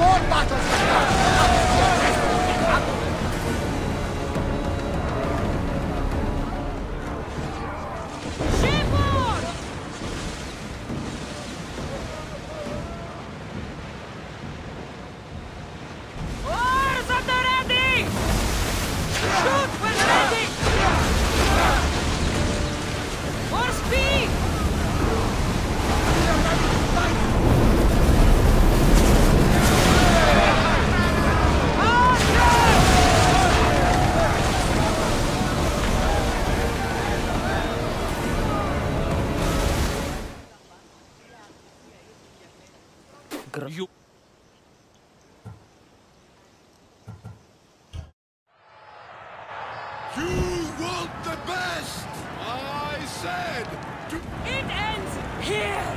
more battles said! It ends here!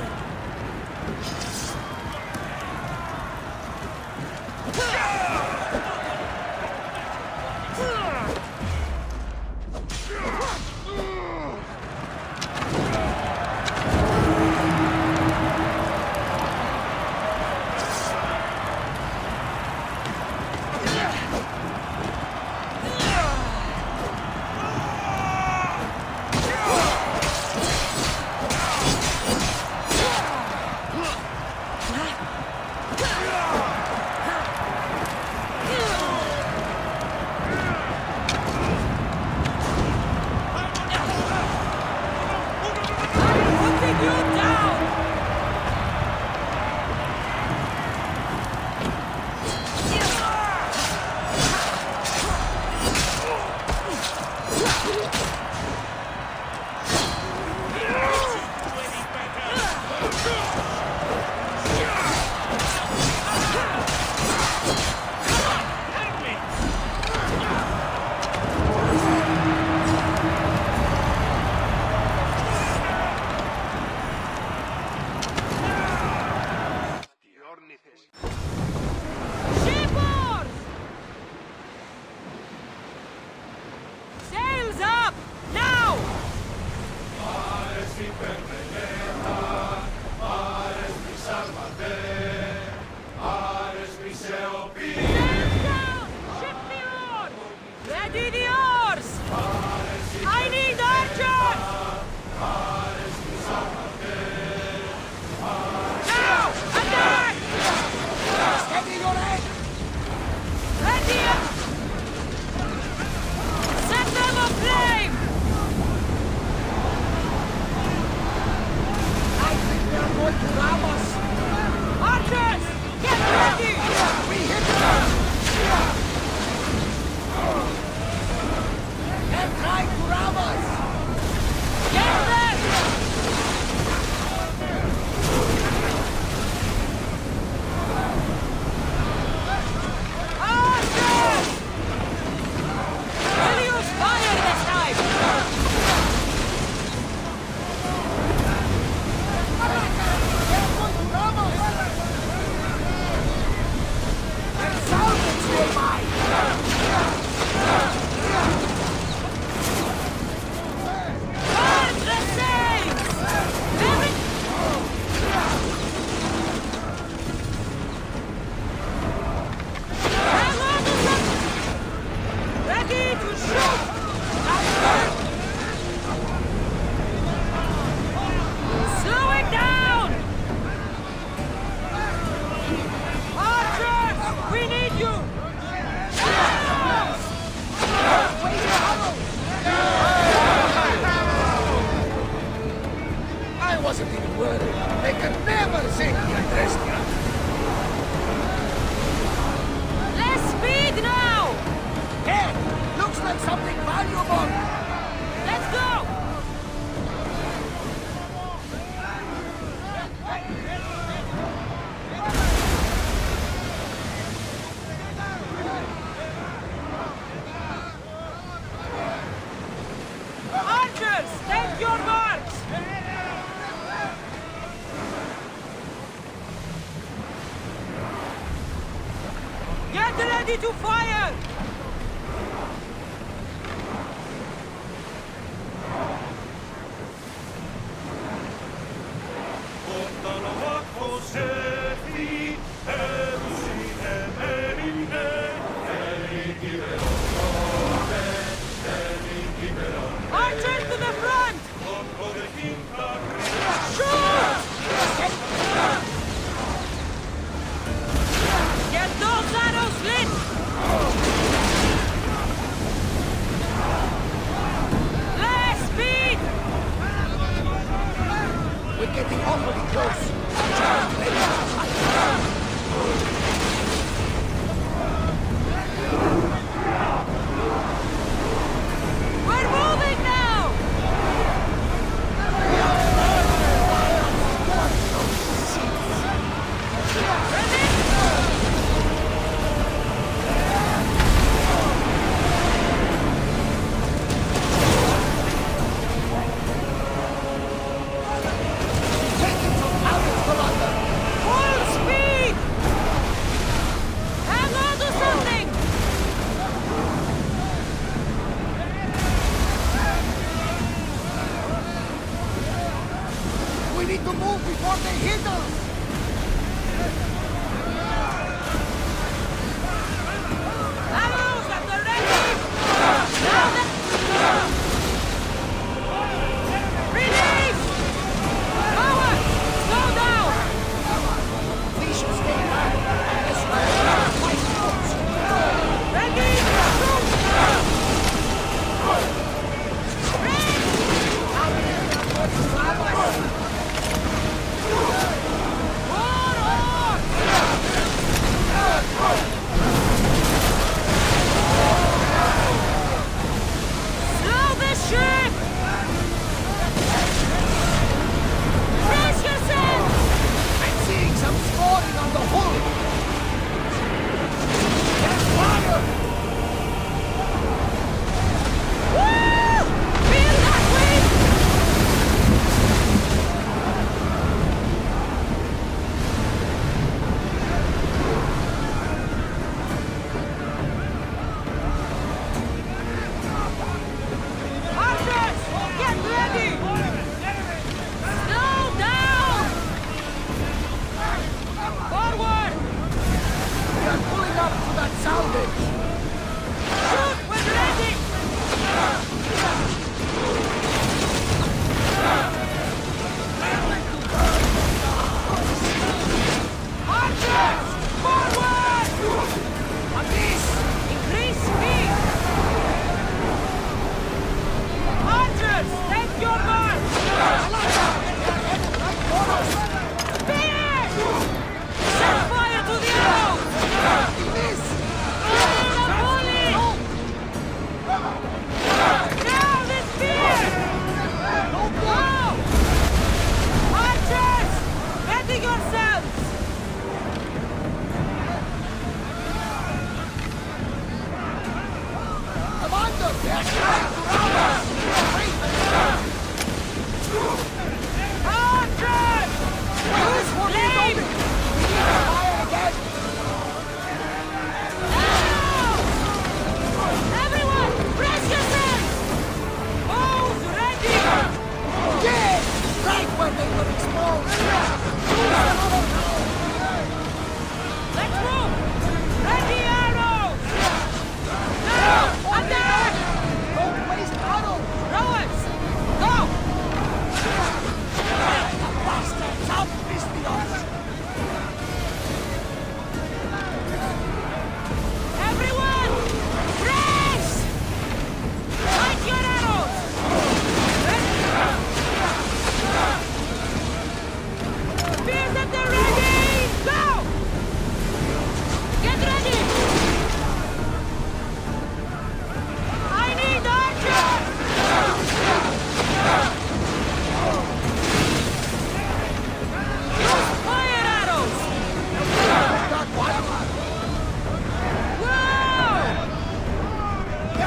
vou desabafar. Ready to fire! awfully close. before they hit us!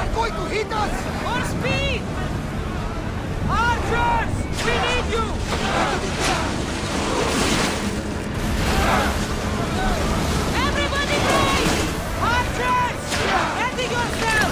are going to hit us! More speed! Archers! We need you! Everybody! Ready yourself!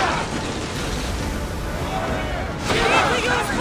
Into your